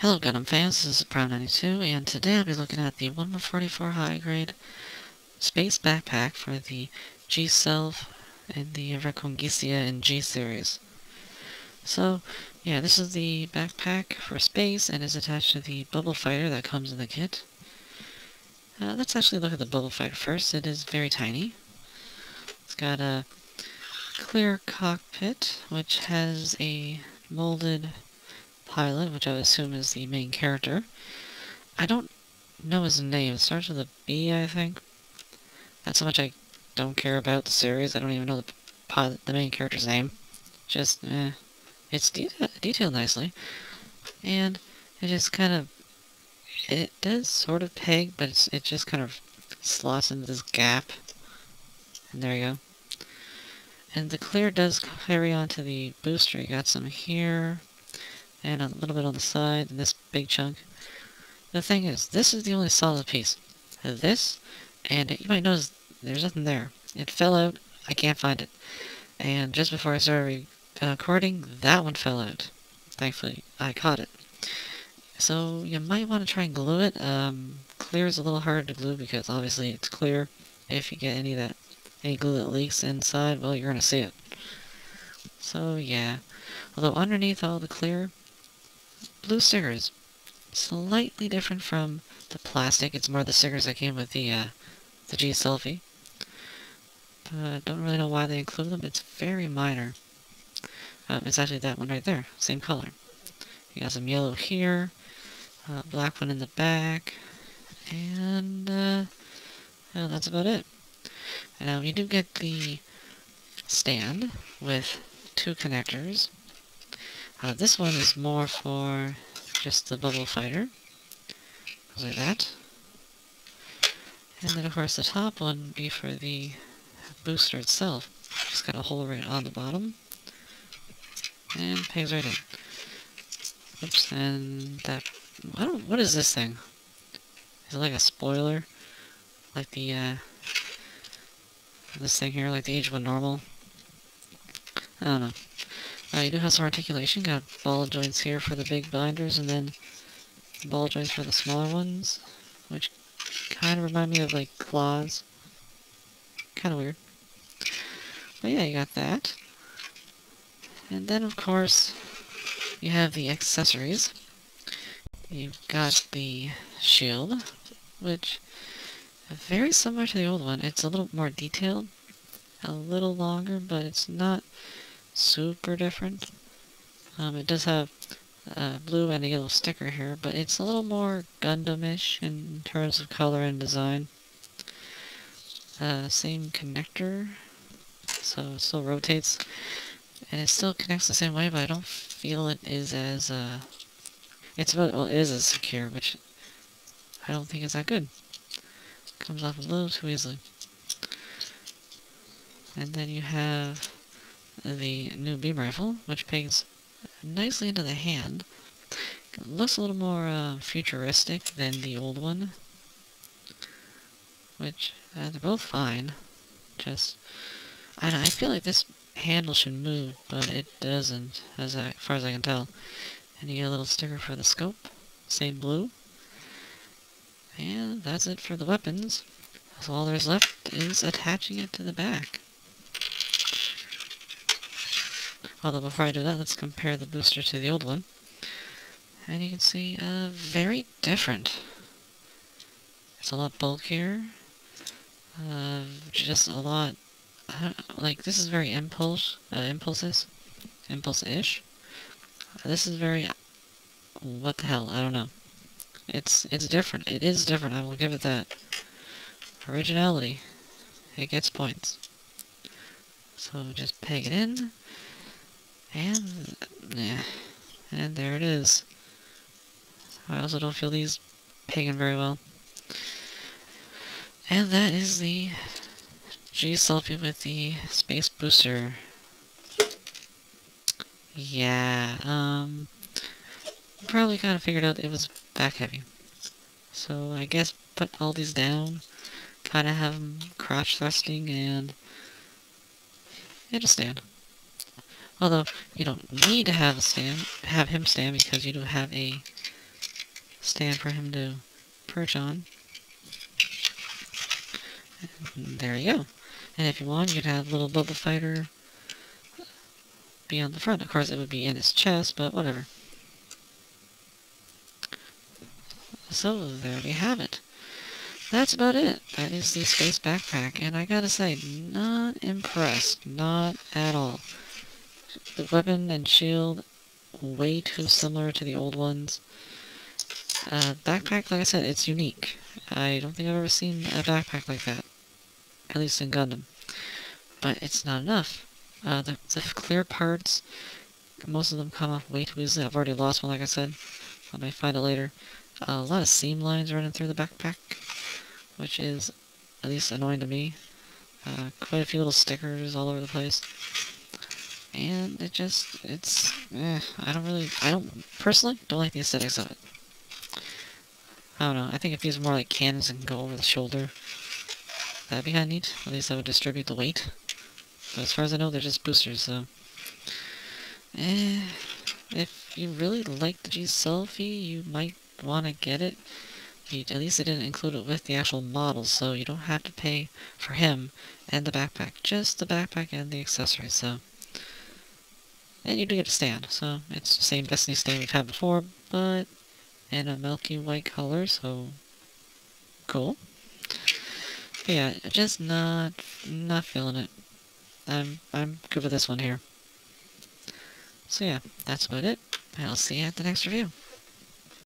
Hello Gundam fans, this is Prime92, and today I'll be looking at the 144 high grade space backpack for the G-Self and the Reconguista and G series. So, yeah, this is the backpack for space and is attached to the Bubble Fighter that comes in the kit. Uh, let's actually look at the Bubble Fighter first. It is very tiny. It's got a clear cockpit, which has a molded pilot, which I assume is the main character. I don't know his name. It starts with a B, I think. That's how much I don't care about the series. I don't even know the pilot, the main character's name. Just, eh. It's de detailed nicely. And it just kind of... It does sort of peg, but it just kind of slots into this gap. And there you go. And the clear does carry on to the booster. You got some here, and a little bit on the side, and this big chunk. The thing is, this is the only solid piece. This, and you might notice there's nothing there. It fell out, I can't find it. And just before I started recording, that one fell out. Thankfully, I caught it. So, you might want to try and glue it. Um, clear is a little hard to glue because obviously it's clear. If you get any of that any glue that leaks inside, well, you're going to see it. So, yeah. Although underneath all the clear, blue stickers. Slightly different from the plastic. It's more the stickers that came with the, uh, the G-Selfie. But don't really know why they include them. It's very minor. Um, it's actually that one right there. Same color. You got some yellow here. Uh, black one in the back. And, uh, well, that's about it. Now, you do get the stand with two connectors. Uh, this one is more for just the bubble fighter. like that. And then of course the top one would be for the booster itself. Just got a hole right on the bottom. And pegs right in. Oops, and that... I don't... What is this thing? Is it like a spoiler? Like the, uh... This thing here, like the Age 1 normal? I don't know. Uh, you do have some articulation, got ball joints here for the big binders, and then ball joints for the smaller ones, which kind of remind me of, like, claws. Kind of weird. But yeah, you got that. And then, of course, you have the accessories. You've got the shield, which very similar to the old one. It's a little more detailed, a little longer, but it's not super different. Um, it does have a blue and a yellow sticker here, but it's a little more Gundam-ish in terms of color and design. Uh, same connector, so it still rotates, and it still connects the same way, but I don't feel it is as, uh, it's about, well, it is as secure, which I don't think is that good. Comes off a little too easily. And then you have the new beam rifle, which pegs nicely into the hand. It looks a little more uh, futuristic than the old one, which uh, they're both fine. Just, I I feel like this handle should move, but it doesn't, as, I, as far as I can tell. And you get a little sticker for the scope, same blue. And that's it for the weapons. So all there's left is attaching it to the back. Although before I do that, let's compare the booster to the old one. And you can see, uh, very different. It's a lot bulkier. Uh, just a lot, uh, like, this is very impulse, uh, impulses, impulse-ish. This is very, what the hell, I don't know. It's, it's different. It is different, I will give it that. Originality. It gets points. So just peg it in. And, yeah, and there it is. I also don't feel these pegging very well. And that is the G-Selfie with the Space Booster. Yeah, um, probably kind of figured out it was back heavy. So I guess put all these down, kind of have them crotch thrusting, and it'll. Although, you don't need to have a stand, have him stand because you don't have a stand for him to perch on. And there you go. And if you want, you could have little Boba Fighter be on the front. Of course, it would be in his chest, but whatever. So, there we have it. That's about it. That is the space backpack, and I gotta say, not impressed. Not at all. The weapon and shield, way too similar to the old ones. Uh, backpack, like I said, it's unique. I don't think I've ever seen a backpack like that. At least in Gundam. But it's not enough. Uh, the, the clear parts, most of them come off way too easily. I've already lost one, like I said. I may find it later. Uh, a lot of seam lines running through the backpack, which is at least annoying to me. Uh, quite a few little stickers all over the place. And it just, it's, eh, I don't really, I don't, personally, don't like the aesthetics of it. I don't know, I think if these more like cannons and go over the shoulder, that'd be kinda neat. At least that would distribute the weight. But as far as I know, they're just boosters, so... Eh, if you really like the G-Selfie, you might want to get it. He, at least they didn't include it with the actual model, so you don't have to pay for him and the backpack. Just the backpack and the accessories, so... And you do get a stand, so it's the same Destiny stand we've had before, but in a milky white color, so cool. But yeah, just not not feeling it. I'm I'm good with this one here. So yeah, that's about it. I'll see you at the next review.